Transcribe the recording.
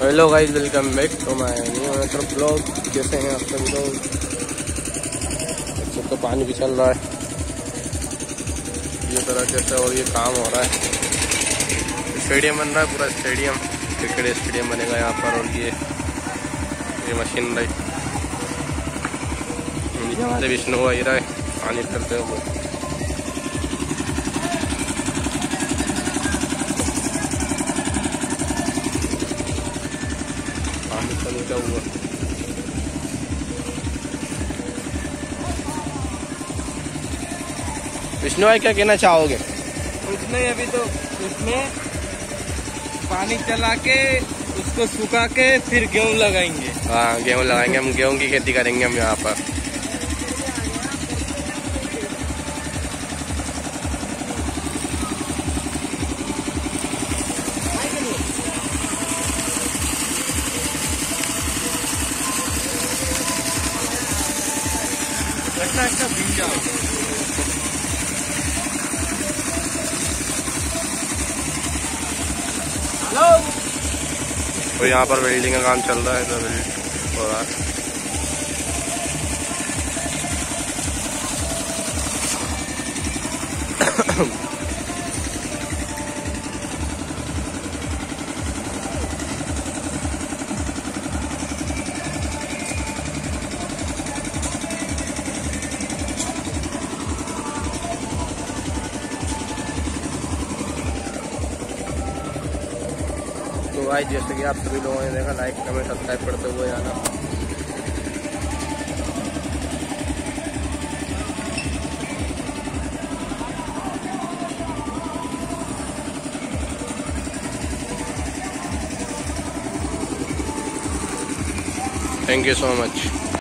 Hello guys welcome back to my new another blog कैसे हैं आप सभी लोग? तो पानी भी चल रहा है। ये तरह कैसे और ये काम हो रहा है। स्टेडियम बन रहा है, पूरा स्टेडियम। क्रिकेट स्टेडियम बनेगा यहाँ पर और ये ये मशीन रही हमारे विष्णु आ रहा है, पानी करते हुए। हुआ। विष्णु भाई क्या कहना चाहोगे? उसमें अभी तो उसमें पानी चला के उसको सुखा के फिर गेहूँ लगाएँगे। हाँ गेहूँ लगाएँगे हम गेहूँ की खेती करेंगे हम यहाँ पर। একটা একটা ভিজাও हेलो तो यहाँ पर वेल्डिंग का काम चल रहा है तो वेल्ड हो रहा है तो भाई जैसे कि आप सभी लोगों ने देखा लाइक कमेंट सब्सक्राइब करते हुए जाना थैंक यू सो मच